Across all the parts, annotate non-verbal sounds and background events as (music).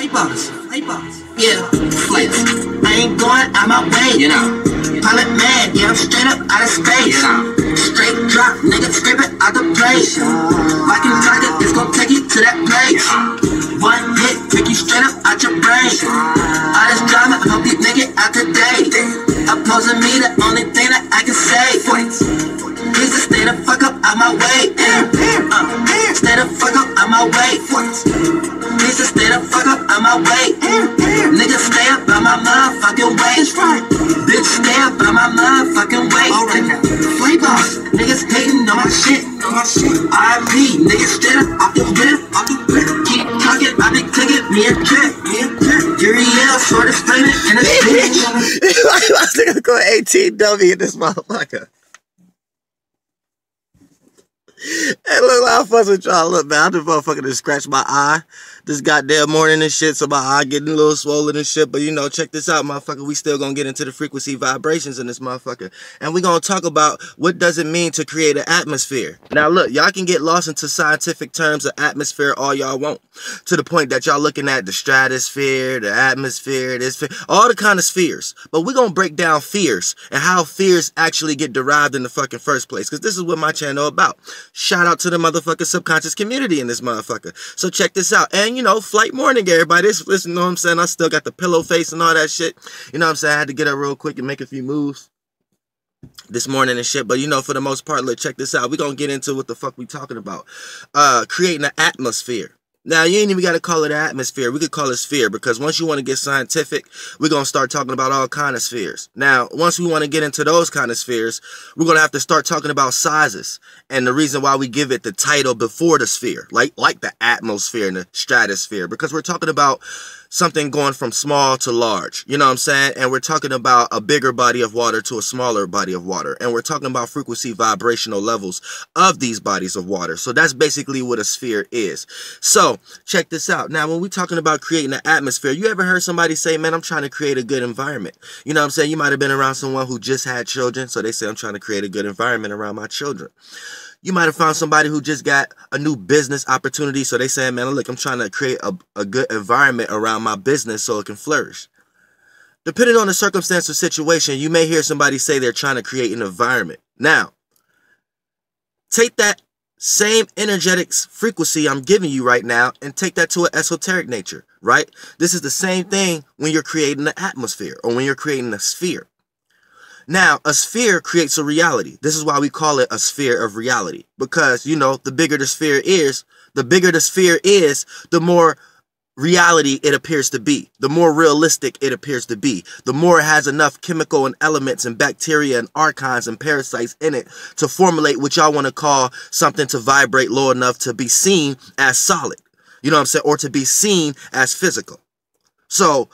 Hey boss, yeah, flavor. I ain't going out my way, you know. Pilot man, yeah, I'm straight up out of space. You know. Straight drop, nigga, scrape it out the place. Rockin' rocket, it's gon' take you to that place. One hit, take you straight up out your brain. All this drama, I hope you nigga out today. Opposing me, the only thing that I can say. Please just stay the fuck up out my way. Uh, stay the fuck up out my way. Please just stay the fuck up out my way. Nigga, stay up out my motherfucking way. Bitch, stay up out my motherfucking way. Play boss, niggas hating on my shit. On my shit. RIP, niggas straight up off the whip. Off the whip. Keep talking, I be clicking me a trip. Me a trip. Uriel, sort of flaming in a bitch. (laughs) I was gonna go 18W in this motherfucker. Hey, look, I fuss with y'all. Look, man, I just motherfucking just scratched my eye this goddamn morning and shit, so my eye getting a little swollen and shit. But you know, check this out, motherfucker. We still gonna get into the frequency vibrations in this motherfucker. And we gonna talk about what does it mean to create an atmosphere. Now, look, y'all can get lost into scientific terms of atmosphere all y'all want. To the point that y'all looking at the stratosphere, the atmosphere, this all the kind of spheres. But we gonna break down fears and how fears actually get derived in the fucking first place. Because this is what my channel about. Shout out to the motherfucking subconscious community in this motherfucker. So check this out. And you know, flight morning, everybody. This, listen, you know what I'm saying? I still got the pillow face and all that shit. You know what I'm saying? I had to get up real quick and make a few moves this morning and shit. But you know, for the most part, look, check this out. We're gonna get into what the fuck we talking about. Uh creating an atmosphere. Now, you ain't even got to call it an atmosphere. We could call it sphere because once you want to get scientific, we're going to start talking about all kind of spheres. Now, once we want to get into those kind of spheres, we're going to have to start talking about sizes and the reason why we give it the title before the sphere, like, like the atmosphere and the stratosphere, because we're talking about something going from small to large. You know what I'm saying? And we're talking about a bigger body of water to a smaller body of water. And we're talking about frequency vibrational levels of these bodies of water. So that's basically what a sphere is. So check this out. Now, when we're talking about creating an atmosphere, you ever heard somebody say, man, I'm trying to create a good environment. You know what I'm saying? You might have been around someone who just had children. So they say, I'm trying to create a good environment around my children. You might have found somebody who just got a new business opportunity. So they say, man, look, I'm trying to create a, a good environment around my business so it can flourish. Depending on the circumstance or situation, you may hear somebody say they're trying to create an environment. Now, take that same energetic frequency I'm giving you right now and take that to an esoteric nature, right? This is the same thing when you're creating an atmosphere or when you're creating a sphere. Now, a sphere creates a reality. This is why we call it a sphere of reality. Because, you know, the bigger the sphere is, the bigger the sphere is, the more reality it appears to be. The more realistic it appears to be. The more it has enough chemical and elements and bacteria and archons and parasites in it to formulate what y'all want to call something to vibrate low enough to be seen as solid. You know what I'm saying? Or to be seen as physical. So,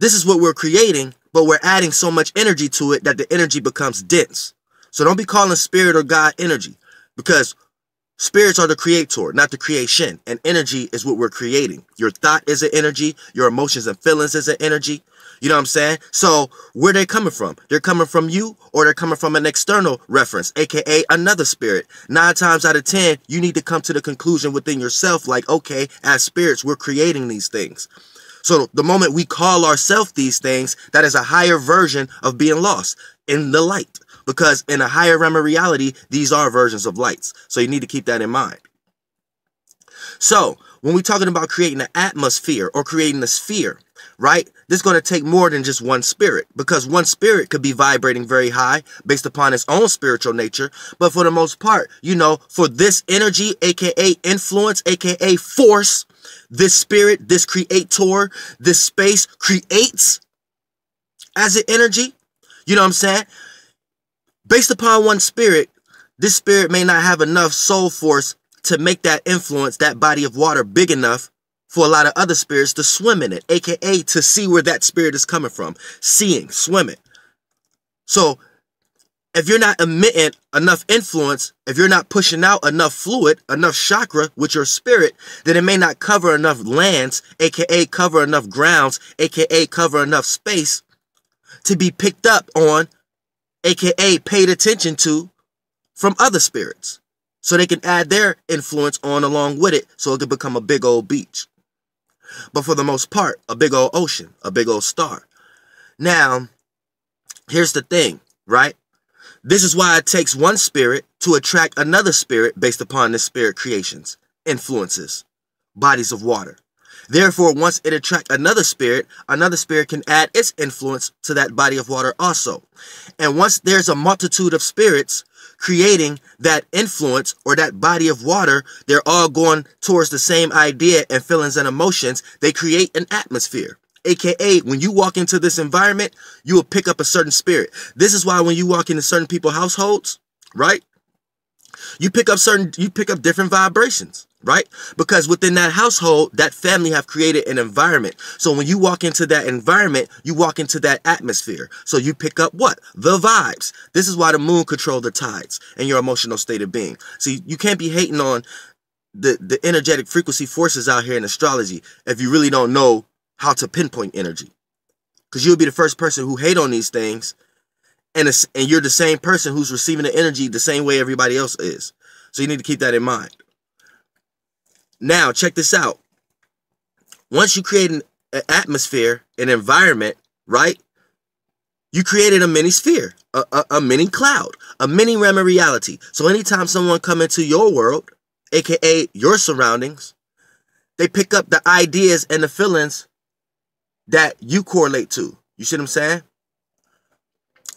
this is what we're creating but we're adding so much energy to it that the energy becomes dense. So don't be calling spirit or God energy because spirits are the creator, not the creation. And energy is what we're creating. Your thought is an energy. Your emotions and feelings is an energy. You know what I'm saying? So where they coming from? They're coming from you or they're coming from an external reference, aka another spirit. Nine times out of 10, you need to come to the conclusion within yourself like, okay, as spirits, we're creating these things. So the moment we call ourselves these things, that is a higher version of being lost in the light. Because in a higher realm of reality, these are versions of lights. So you need to keep that in mind. So when we're talking about creating an atmosphere or creating a sphere, right? This is going to take more than just one spirit because one spirit could be vibrating very high based upon its own spiritual nature. But for the most part, you know, for this energy, aka influence, aka force, this spirit, this creator, this space creates as an energy. You know what I'm saying? Based upon one spirit, this spirit may not have enough soul force to make that influence, that body of water big enough for a lot of other spirits to swim in it, aka to see where that spirit is coming from. Seeing, swimming. So if you're not emitting enough influence, if you're not pushing out enough fluid, enough chakra with your spirit, then it may not cover enough lands, aka cover enough grounds, aka cover enough space to be picked up on, aka paid attention to from other spirits. So they can add their influence on along with it so it can become a big old beach. But for the most part, a big old ocean, a big old star. Now, here's the thing, right? This is why it takes one spirit to attract another spirit based upon this spirit creations, influences, bodies of water. Therefore, once it attracts another spirit, another spirit can add its influence to that body of water also. And once there's a multitude of spirits creating that influence or that body of water, they're all going towards the same idea and feelings and emotions. They create an atmosphere. AKA, when you walk into this environment, you will pick up a certain spirit. This is why when you walk into certain people's households, right? You pick up certain, you pick up different vibrations right? Because within that household, that family have created an environment. So when you walk into that environment, you walk into that atmosphere. So you pick up what? The vibes. This is why the moon control the tides and your emotional state of being. See, you can't be hating on the, the energetic frequency forces out here in astrology if you really don't know how to pinpoint energy. Because you'll be the first person who hate on these things and, and you're the same person who's receiving the energy the same way everybody else is. So you need to keep that in mind. Now, check this out. Once you create an, atmosphere, an environment, right? You created a mini sphere, a, a, a, mini cloud, a mini realm of reality. So anytime someone come into your world, aka your surroundings, they pick up the ideas and the feelings that you correlate to. You see what I'm saying?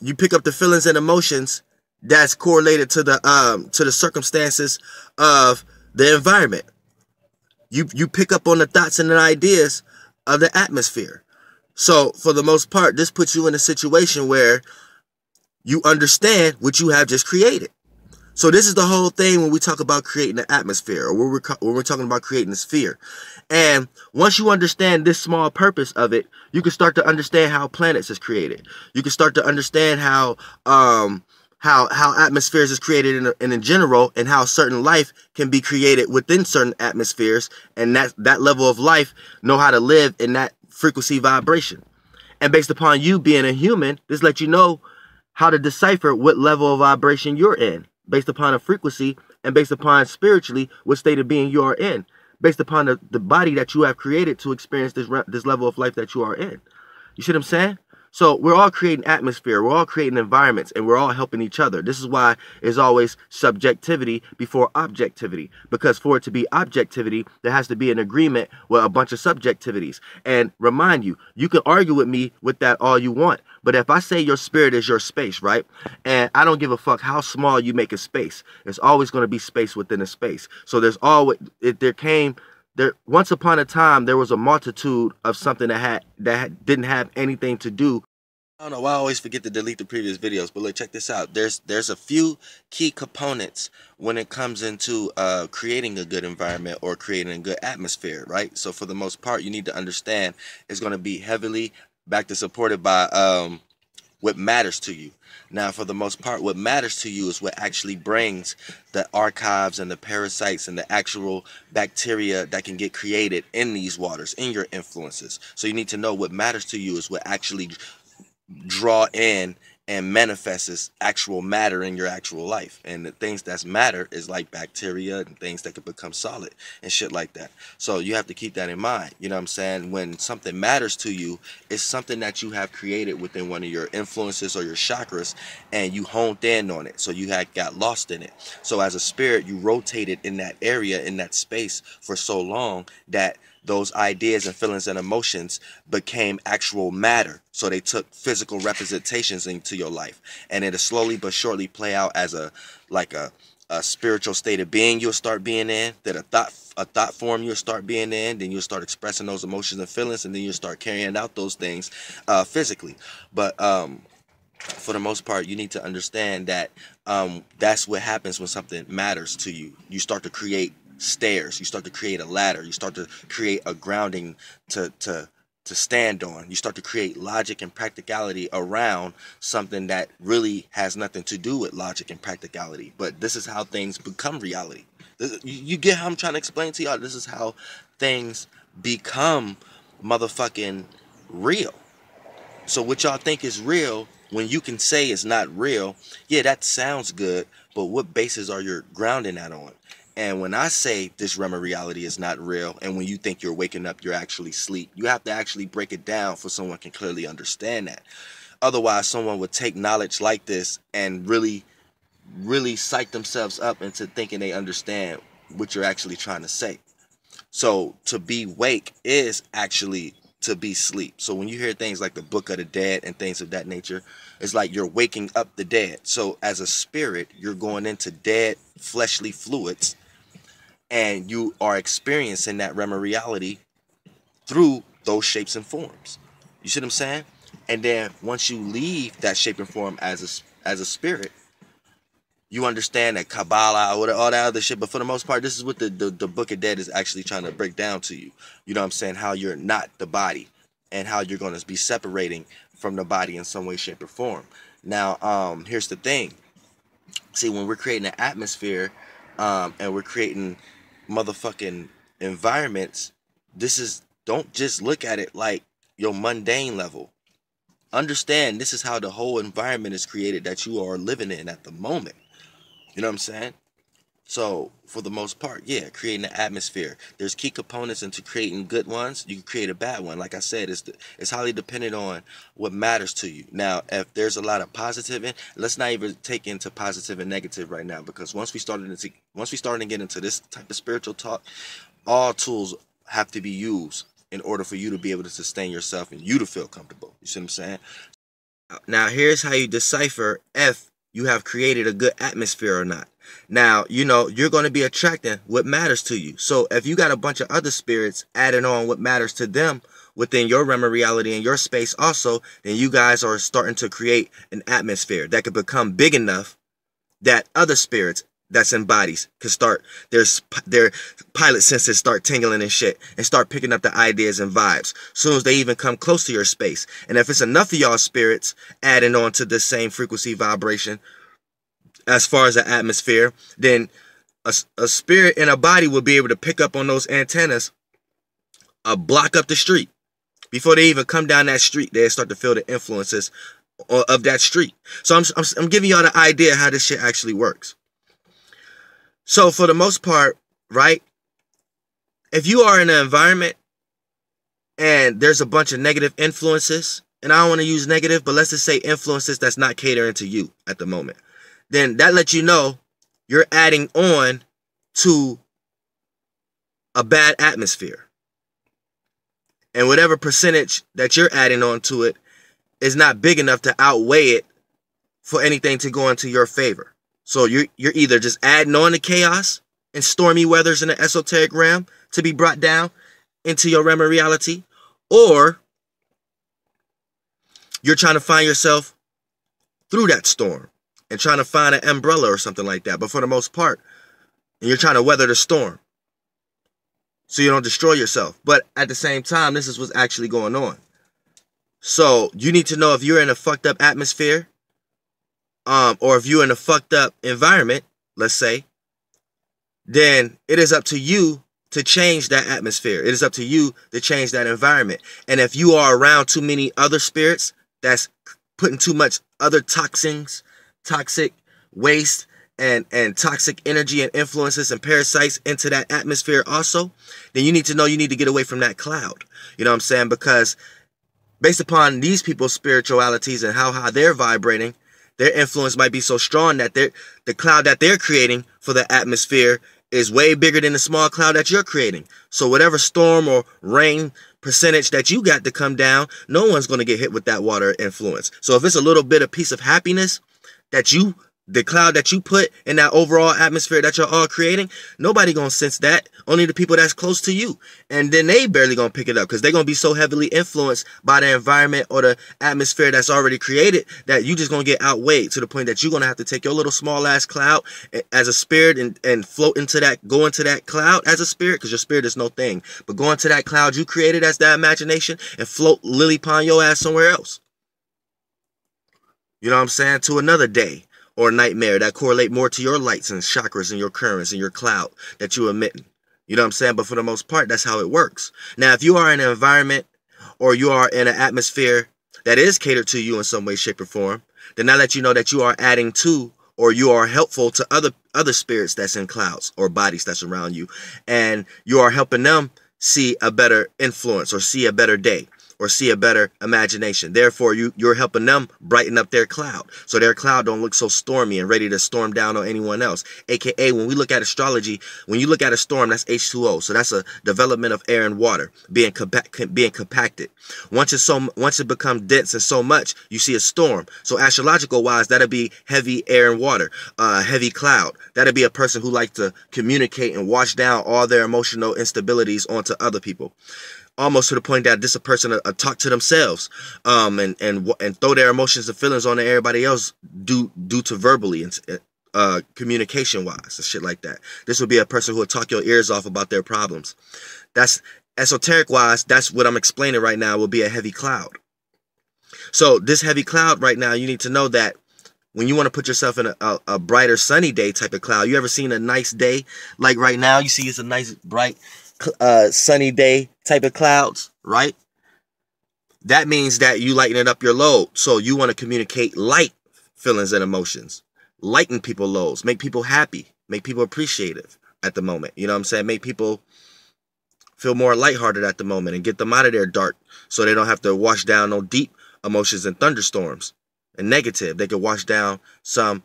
You pick up the feelings and emotions that's correlated to the um to the circumstances of the environment. You you pick up on the thoughts and the ideas of the atmosphere. So for the most part, this puts you in a situation where you understand what you have just created. So this is the whole thing when we talk about creating an atmosphere or when we're, when we're talking about creating a sphere. And once you understand this small purpose of it, you can start to understand how planets is created. You can start to understand how um, how how atmospheres is created in, in, in general and how certain life can be created within certain atmospheres and that that level of life know how to live in that frequency vibration. And based upon you being a human this lets you know how to decipher what level of vibration you're in based upon a frequency and based upon spiritually what state of being you are in based upon the, the body that you have created to experience this this level of life that you are in. You see what i'm saying so we're all creating atmosphere, we're all creating environments, and we're all helping each other. This is why it's always subjectivity before objectivity. Because for it to be objectivity, there has to be an agreement with a bunch of subjectivities. And remind you, you can argue with me with that all you want. But if I say your spirit is your space, right? And I don't give a fuck how small you make a space, it's always going to be space within a space. So there's always, it, there came there once upon a time there was a multitude of something that had that didn't have anything to do I don't know why I always forget to delete the previous videos, but look, check this out. There's there's a few key components when it comes into uh, creating a good environment or creating a good atmosphere, right? So for the most part, you need to understand it's going to be heavily backed and supported by um, what matters to you. Now, for the most part, what matters to you is what actually brings the archons and the parasites and the actual bacteria that can get created in these waters, in your influences. So you need to know what matters to you is what actually draw in and manifests as actual matter in your actual life. And the things that's matter is like bacteria and things that could become solid and shit like that. So you have to keep that in mind. You know what I'm saying? When something matters to you, it's something that you have created within one of your influences or your chakras and you honed in on it. So you had got lost in it. So as a spirit, you rotated in that area, in that space for so long that those ideas and feelings and emotions became actual matter. So they took physical representations into your life. And it'll slowly but surely play out as a like a, a spiritual state of being you'll start being in, that a thought a thought form you'll start being in, then you'll start expressing those emotions and feelings, and then you'll start carrying out those things uh, physically. But um, for the most part, you need to understand that um, that's what happens when something matters to you. You start to create stairs. You start to create a ladder. You start to create a grounding to to to stand on. You start to create logic and practicality around something that really has nothing to do with logic and practicality. But this is how things become reality. This, you get how I'm trying to explain to y'all? This is how things become motherfucking real. So what y'all think is real when you can say it's not real, yeah, that sounds good, but what basis are you grounding that on? And when I say this realm of reality is not real, and when you think you're waking up, you're actually sleep, you have to actually break it down for someone can clearly understand that. Otherwise, someone would take knowledge like this and really, really psych themselves up into thinking they understand what you're actually trying to say. So to be wake is actually to be sleep. So when you hear things like the book of the dead and things of that nature, it's like you're waking up the dead. So as a spirit, you're going into dead fleshly fluids and you are experiencing that realm of reality through those shapes and forms. You see what I'm saying? And then once you leave that shape and form as a as a spirit, you understand that Kabbalah or all that other shit. But for the most part, this is what the, the, the Book of Dead is actually trying to break down to you. You know what I'm saying? How you're not the body and how you're going to be separating from the body in some way, shape, or form. Now, um, here's the thing. See, when we're creating an atmosphere um, and we're creating motherfucking environments, this is, don't just look at it like your mundane level. Understand this is how the whole environment is created that you are living in at the moment. You know what I'm saying? So for the most part, yeah, creating an atmosphere. There's key components into creating good ones. You can create a bad one. Like I said, it's it's highly dependent on what matters to you. Now, if there's a lot of positive in, let's not even take into positive and negative right now because once we started into once we started to get into this type of spiritual talk, all tools have to be used in order for you to be able to sustain yourself and you to feel comfortable. You see what I'm saying? Now, here's how you decipher if you have created a good atmosphere or not. Now, you know, you're going to be attracting what matters to you. So if you got a bunch of other spirits adding on what matters to them within your realm of reality and your space also, then you guys are starting to create an atmosphere that could become big enough that other spirits that's in bodies can start. There's their pilot senses start tingling and shit and start picking up the ideas and vibes. Soon as they even come close to your space. And if it's enough of y'all spirits adding on to the same frequency vibration as far as the atmosphere then a, a spirit in a body will be able to pick up on those antennas a block up the street. Before they even come down that street they start to feel the influences of that street. So i'm, I'm, I'm giving y'all the idea how this shit actually works so for the most part, right? If you are in an environment and there's a bunch of negative influences, and I don't want to use negative, but let's just say influences that's not catering to you at the moment, then that lets you know you're adding on to a bad atmosphere. And whatever percentage that you're adding on to it is not big enough to outweigh it for anything to go into your favor. So you're you're either just adding on the chaos and stormy weathers in the esoteric realm to be brought down into your realm of reality, or you're trying to find yourself through that storm and trying to find an umbrella or something like that. But for the most part, and you're trying to weather the storm so you don't destroy yourself. But at the same time, this is what's actually going on. So you need to know if you're in a fucked up atmosphere um, or if you're in a fucked up environment, let's say, then it is up to you to change that atmosphere. It is up to you to change that environment. And if you are around too many other spirits that's putting too much other toxins, toxic waste, and, and toxic energy and influences and parasites into that atmosphere also, then you need to know you need to get away from that cloud. You know what I'm saying? Because based upon these people's spiritualities and how high they're vibrating, their influence might be so strong that the cloud that they're creating for the atmosphere is way bigger than the small cloud that you're creating. So whatever storm or rain percentage that you got to come down, no one's going to get hit with that water influence. So if it's a little bit of piece of happiness that you the cloud that you put in that overall atmosphere that you're all creating, nobody gonna sense that. Only the people that's close to you. And then they barely gonna pick it up because they're gonna be so heavily influenced by the environment or the atmosphere that's already created that you just gonna get outweighed to the point that you're gonna have to take your little small ass cloud as a spirit and, and float into that, go into that cloud as a spirit, because your spirit is no thing. But go into that cloud you created as that imagination and float lily pond your ass somewhere else. You know what I'm saying? To another day or a nightmare that correlate more to your lights and chakras and your currents and your cloud that you emitting. You know what I'm saying? But for the most part, that's how it works. Now, if you are in an environment or you are in an atmosphere that is catered to you in some way, shape, or form, then I let you know that you are adding to or you are helpful to other other spirits that's in clouds or bodies that's around you and you are helping them see a better influence or see a better day or see a better imagination. Therefore, you, you're helping them brighten up their cloud so their cloud don't look so stormy and ready to storm down on anyone else. AKA, when we look at astrology, when you look at a storm, that's H2O. So that's a development of air and water being compa- being compacted. Once it's so once it becomes dense and so much, you see a storm. So astrological wise, that'll be heavy air and water, uh, heavy cloud. That'll be a person who like to communicate and wash down all their emotional instabilities onto other people almost to the point that this a person to, talk to themselves um and and and throw their emotions and feelings on everybody else due due to verbally and uh communication wise and shit like that. This would be a person who would talk your ears off about their problems. That's esoteric wise that's what i'm explaining right now will be a heavy cloud. So this heavy cloud right now you need to know that when you want to put yourself in a, a, a brighter sunny day type of cloud you ever seen a nice day? Like right now you see it's a nice bright uh, sunny day type of clouds, right? That means that you lighten up your load. So you want to communicate light feelings and emotions, lighten people loads, make people happy, make people appreciative at the moment. You know what I'm saying? Make people feel more lighthearted at the moment and get them out of their dark so they don't have to wash down no deep emotions and thunderstorms and negative. They can wash down some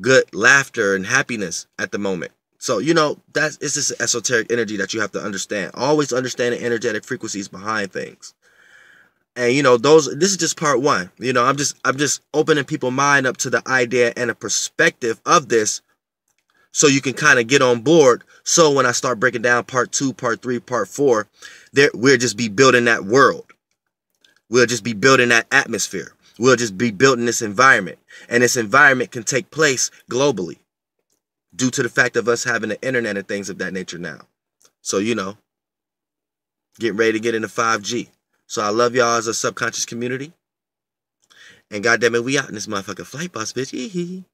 good laughter and happiness at the moment. So, you know, that's it's just esoteric energy that you have to understand. Always understand the energetic frequencies behind things. And you know, those this is just part one. You know, I'm just I'm just opening people's mind up to the idea and a perspective of this so you can kind of get on board. So when I start breaking down part two, part three, part four, there we'll just be building that world. We'll just be building that atmosphere. We'll just be building this environment. And this environment can take place globally due to the fact of us having the internet and things of that nature now. So, you know, getting ready to get into 5G. So I love y'all as a subconscious community. And goddamn it, we out in this motherfucking flight boss, bitch.